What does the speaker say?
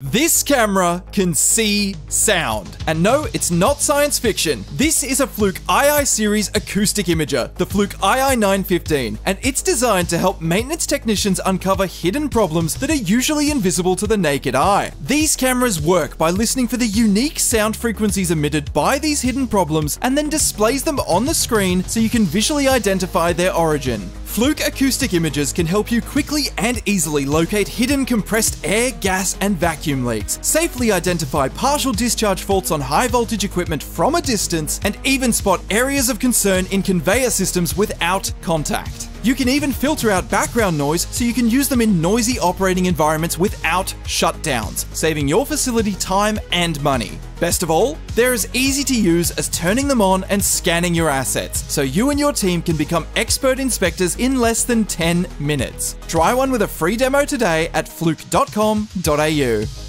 This camera can see sound. And no, it's not science fiction. This is a Fluke II series acoustic imager, the Fluke II915, and it's designed to help maintenance technicians uncover hidden problems that are usually invisible to the naked eye. These cameras work by listening for the unique sound frequencies emitted by these hidden problems and then displays them on the screen so you can visually identify their origin. Fluke acoustic Imagers can help you quickly and easily locate hidden compressed air, gas, and vacuum leaks, safely identify partial discharge faults on high voltage equipment from a distance, and even spot areas of concern in conveyor systems without contact. You can even filter out background noise so you can use them in noisy operating environments without shutdowns, saving your facility time and money. Best of all, they're as easy to use as turning them on and scanning your assets, so you and your team can become expert inspectors in less than 10 minutes. Try one with a free demo today at fluke.com.au.